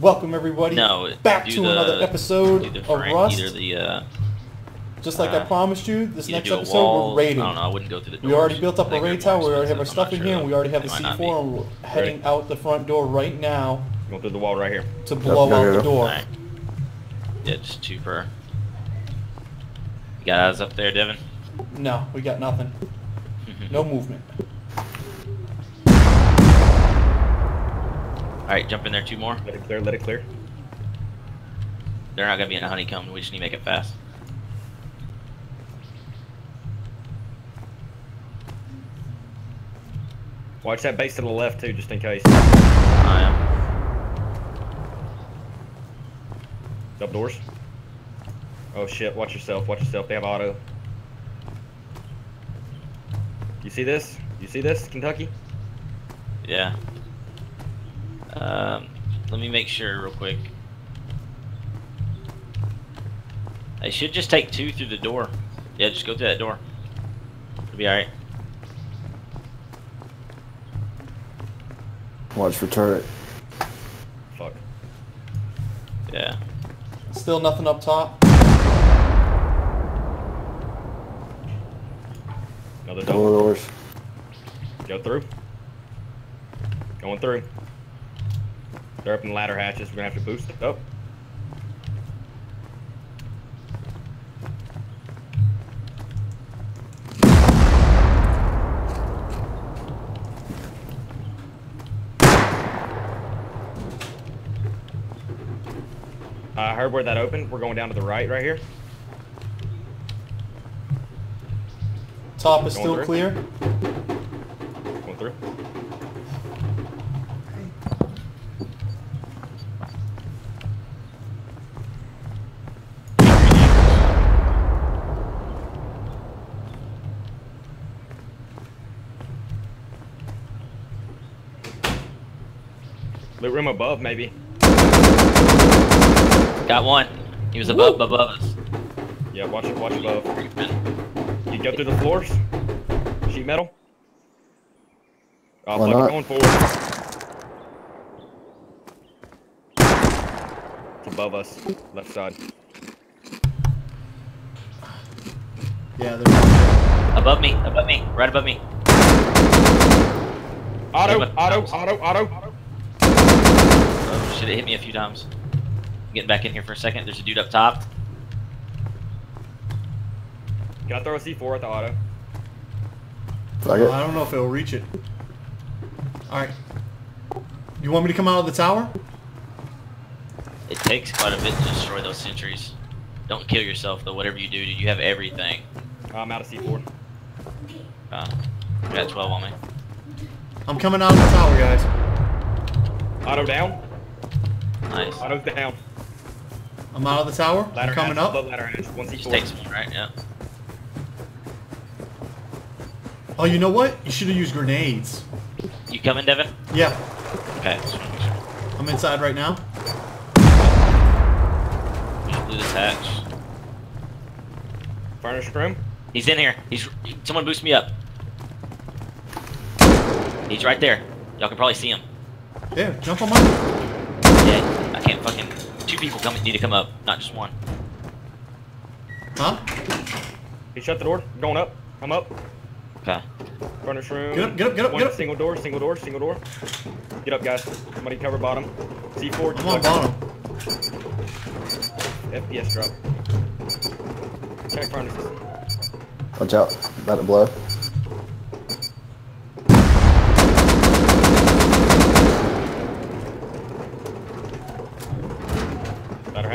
Welcome everybody No, back to the- another episode of front, Rust. either the uh, Just like I uh, promised you, this next episode wall. we're raiding. I don't know. I wouldn't go through the. We already built up a think raid tower, we already have our stuff in sure, here, and though. we already have the They might not C4, and we're heading Ready? out the front door right now Going through the wall right here. to blow go, out the door. Alright. Yeah, just two per. You got eyes up there, Devin? No, we got nothing. No movement. Alright, jump in there. Two more. Let it clear, let it clear. They're not gonna be in a honeycomb. We just need to make it fast. Watch that base to the left too, just in case. I am. Up doors. Oh shit, watch yourself, watch yourself. They have auto. You see this? You see this, Kentucky? Yeah. Um, let me make sure real quick. I should just take two through the door. Yeah, just go through that door. It'll be alright. Watch for turret. Fuck. Yeah. Still nothing up top. Another Double door. doors. Go through. Going through. They're up in the ladder hatches. We're gonna have to boost it up. I heard where that opened. We're going down to the right, right here. Top is still through? clear. Room above, maybe. Got one. He was above above us. Yeah, watch it, watch above. You go through the floors. Sheet metal. Oh, Why fuck not? going forward. It's above us, left side. Yeah, they're Above me. Above me. Right above me. Auto, Yeah, but- auto, auto, auto. Shit! It hit me a few times. Getting back in here for a second. There's a dude up top. Can I throw a C4 at the auto? Fuck I don't know if it'll reach it. Alright. You want me to come out of the tower? It takes quite a bit to destroy those sentries. Don't kill yourself though. Whatever you do, dude, you have everything. I'm out of C4. Uh, I got 12 on me. I'm coming out of the tower, guys. Auto down. Nice. Auto's down. I'm out of the tower. Ladder I'm coming hatch, up. above Ladder hatch. One Just C4. takes one, right? Yeah. Oh, you know what? You should have used grenades. You coming, Devin? Yeah, Okay. Just wanna make sure. I'm inside right now. Just blew this hatch. Furnace room. He's in here. He's. Someone boost me up. He's right there. Y'all can probably see him. Yeah, jump on my. Yeah. I can't fucking. Two people come need to come up, not just one. Huh? He shut the door. Going up. I'm up. Okay. Furnace room. Get up, get up, get up, One get up. Single door, single door, single door. Get up, guys. Somebody cover bottom. C4. I'm on bottom. FPS drop. Check furnaces. Watch out. About to blow.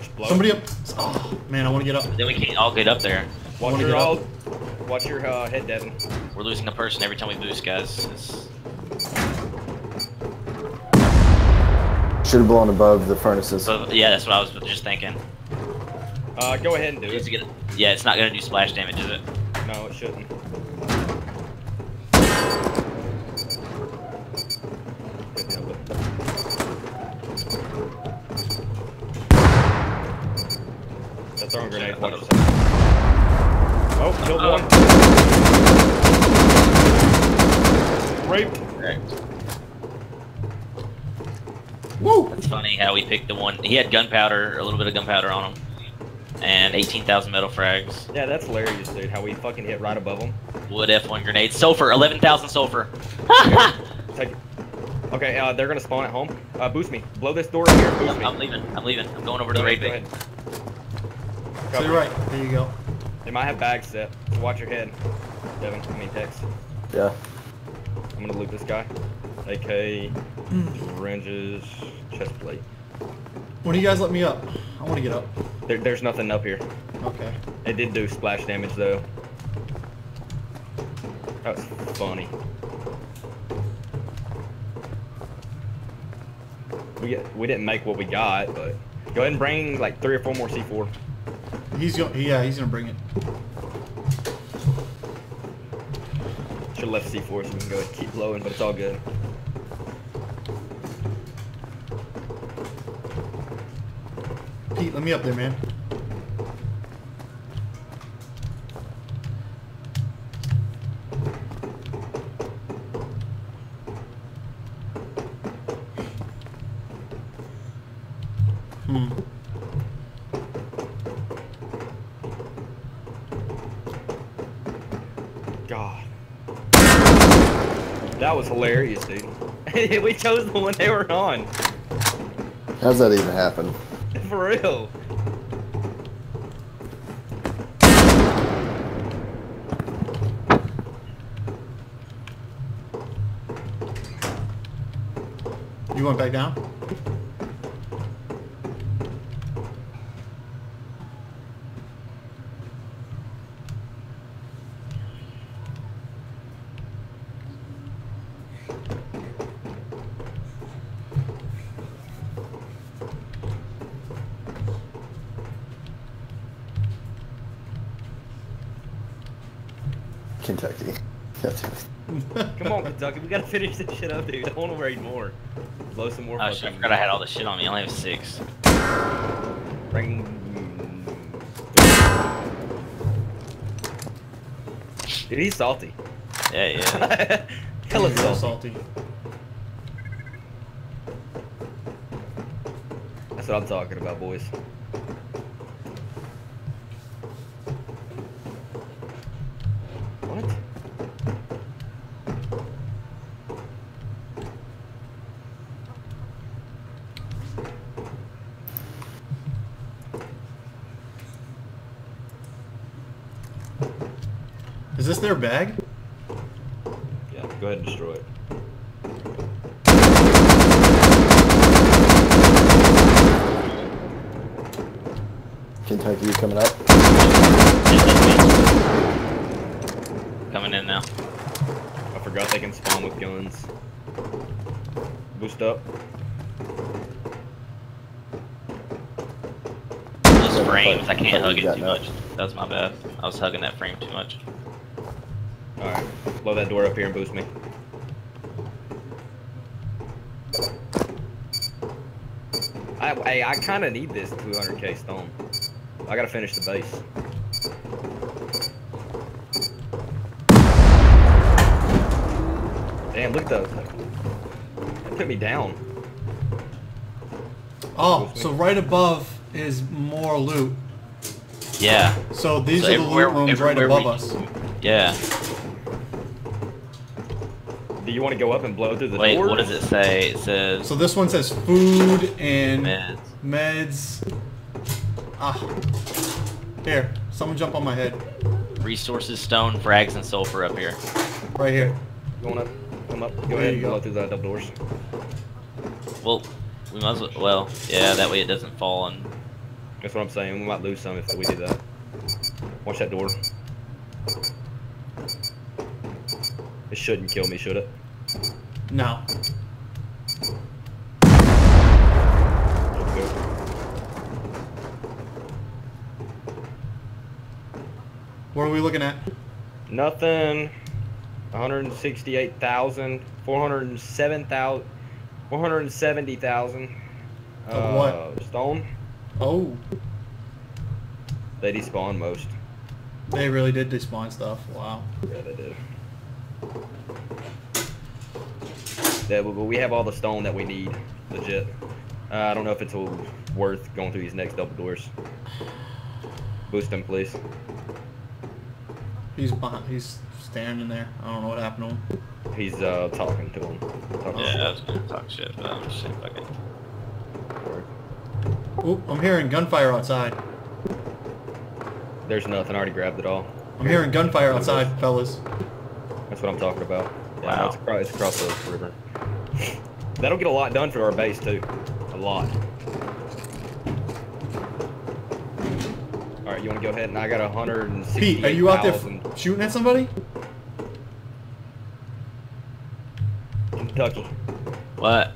Ladder. Blow. Somebody up. Oh, man, I want to get up. Then we can't all get up there. Watch your get all. up. Watch your uh, head, Devin. We're losing a person every time we boost, guys. It's, Should have blown above the furnaces. so, yeah, that's what I was just thinking. Uh, go ahead and do Just it. yeah, it's not gonna do splash damage, is it? No, it shouldn't. Throwing grenades. Watch yourself. Oh, killed Oh. one. Rape. Correct. Woo! Let's funny how we picked the one. He had gunpowder, a little bit of gunpowder on him, and 18,000 metal frags. Yeah, that's hilarious, dude. How we fucking hit right above them. Wood F1 grenades. Sulfur, 11,000 sulfur. Take it. Okay, uh, they're gonna spawn at home. Uh, boost me. Blow this door here. Boost me. I'm leaving. I'm leaving. I'm going over to Go the raid To Cover. the right. There you go. They might have bags set. So watch your head. Devin, I mean Tex. Yeah. I'm gonna loot this guy. AK, hmm. syringes, chest plate. When do you guys let me up? I want to get up. There, there's nothing up here. Okay. It did do splash damage though. That was funny. We get, we didn't make what we got, but go ahead and bring like three or four more C4. He's gonna, Yeah, he's gonna bring it. Should have left C4 so we can go and keep blowing, but it's all good. Pete, let me up there, man. That was hilarious, dude. we chose the one they were on. How's that even happen? For real. You went back down? Kentucky. God damn it. Come on, Kentucky. We gotta finish this shit up, dude. I wanna raid more. Blow some more Oh shit, I fucking- forgot I had all this shit on me. I only have six. Bring. Mm. Dude, he's salty. Yeah, yeah. Hella He's real salty. salty. That's what I'm talking about, boys. What? Is this their bag? Yeah, go ahead and destroy it. Kentucky, you coming up? Coming in now. I forgot they can spawn with guns. Boost up. Those frames, I can't hug it too much. That was my bad. I was hugging that frame too much. Alright. Blow that door up here and boost me. I, I, I kind of need this 200k stone. I gotta finish the base. Damn, look at that. That took me down. Oh, so right above is more loot. Yeah, So these So are the loot rooms right above we- us. yeah. Do you want to go up and blow through the door. Wait, doors? what does it say? It says So this one says food and meds. meds. Ah. Here, someone jump on my head. Resources, stone, frags, and sulfur up here. Right here. Going up. Come up. Go There ahead and go. blow through the double doors. Well, we might as well. Well, yeah, that way it doesn't fall on. That's what I'm saying. We might lose some if we do that. Watch that door. It shouldn't kill me, should it? No. What are we looking at? Nothing. 168,000. 407,000. 470,000. Of what? Uh, Stone. Oh, They despawn most. they really did despawn stuff. Wow. Yeah, they did. Yeah, but but we have all the stone that we need. Legit. Uh, I don't know if it's worth going through these next double doors. Boost him, please. He's behind, he's standing there. I don't know what happened to him. He's uh, talking to him. Talking Yeah, I shit. was gonna talk shit, but I'm just saying fuck it. Oop, I'm hearing gunfire outside. There's nothing. I already grabbed it all. I'm hearing gunfire outside, fellas. That's what I'm talking about. Yeah, Wow. it's, across, it's across the river. That'll get a lot done for our base too. A lot. All right, you want to go ahead and I got a hundred and sixty. Pete, are you out there shooting at somebody? Kentucky? What?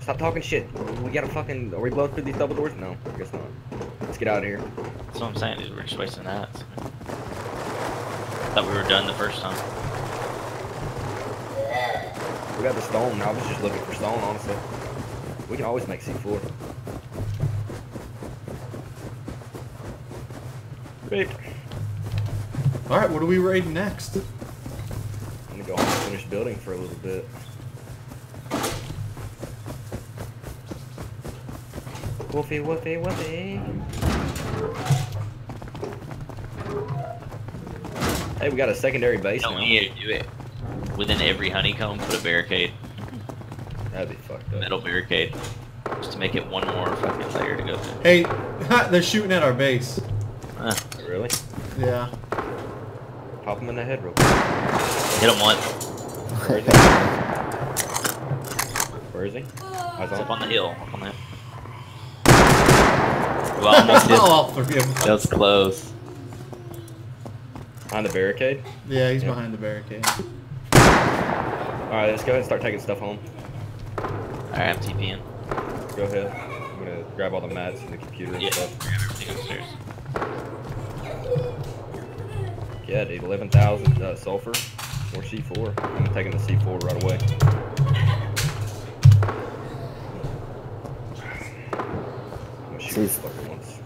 Stop talking shit. We gotta fucking. Are we blowing through these double doors? No, I guess not. Let's get out of here. That's what I'm saying, dude. We're just wasting that. Thought we were done the first time. We got the stone. I was just looking for stone, honestly. We can always make C4. Great. All right, what are we raiding next? I'm gonna go home and finish building for a little bit. Woofy, woofy, woofy. Hey, we got a secondary base No, now. we need to do it. Within every honeycomb, put a barricade, That'd be fucked up. metal barricade, just to make it one more fucking layer to go through. Hey, they're shooting at our base. Uh, Really? Yeah. Pop him in the head real quick. hit him once. Where is he? Where is he? Eyes It's up on. on the hill. Up on the hill. Well, almost did. All three of That was close. Behind the barricade. Yeah, he's Yeah. behind the barricade. Alright, let's go ahead and start taking stuff home. Alright, I'm TPing. Go ahead. I'm gonna grab all the mats and the computer and Yeah, stuff. grab everything upstairs. Yeah, dude, 11,000 uh, sulfur or C4. I'm taking the C4 right away. I'm gonna shoot once.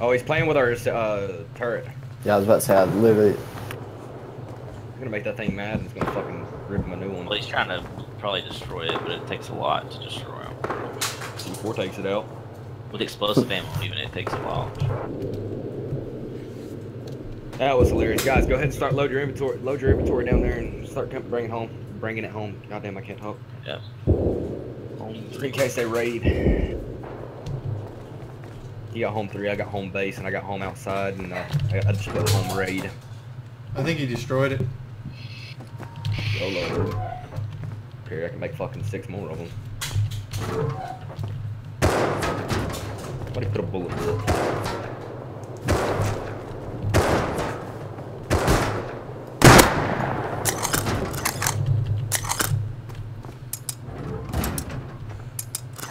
Oh, he's playing with our uh, turret. Yeah, I was about to say, I literally. I'm gonna make that thing mad and it's gonna fucking rip him a new one. Well, he's trying to probably destroy it, but it takes a lot to destroy him. C4 takes it out. With explosive ammo, even it takes a while. That was hilarious, guys. Go ahead and start load your inventory, load your inventory down there, and start bringing home, bringing it home. Goddamn, I can't talk. Yeah. In case they raid. You got home three, I got home base, and I got home outside, and uh, I, I just got home raid. I think he destroyed it. Load. Here, I can make fucking six more of them. Somebody put a bullet in.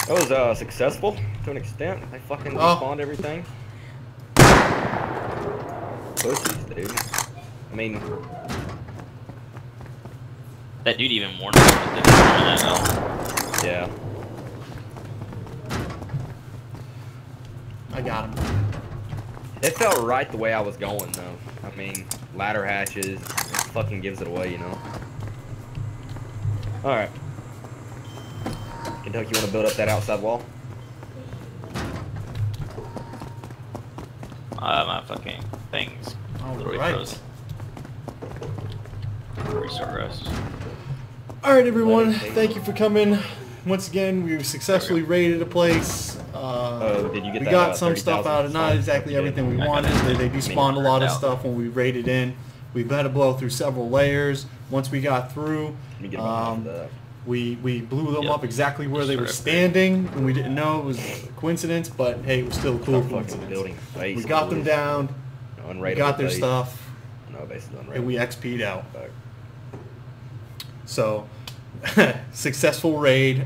That was uh, successful to an extent. I fucking Oh. spawned everything. Pussies, dude. I mean, That dude even warned us with the that now. yeah. I got him. It felt right the way I was going, though. I mean, ladder hatches, it fucking gives it away, you know. All right. Kentucky, you want to build up that outside wall? Uh, my fucking things literally Alright. froze. Restart rest. All right, everyone. Thank you for coming. Once again, we successfully raided a place. Uh, Oh, did you get we that, got uh, some stuff out of not exactly everything we wanted. They, they despawned a lot of stuff when we raided in. We've had to blow through several layers. Once we got through, Let me get about um, we we blew them Yep. up exactly where they were standing, and we didn't know it was a coincidence. But hey, it was still a cool Stop fucking coincidence. building. We got them down. We Unrated got their stuff, No, base is unrated. and we XP'd out. So, successful raid.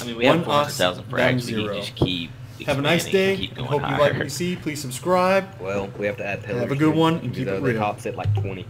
I mean, we One have 400,000 frags. We zero. can just keep Have a nice day. Keep going Hope you like what you see. Please subscribe. Well, we have to add pillars. Have a good one and keep it real. tops at like 20.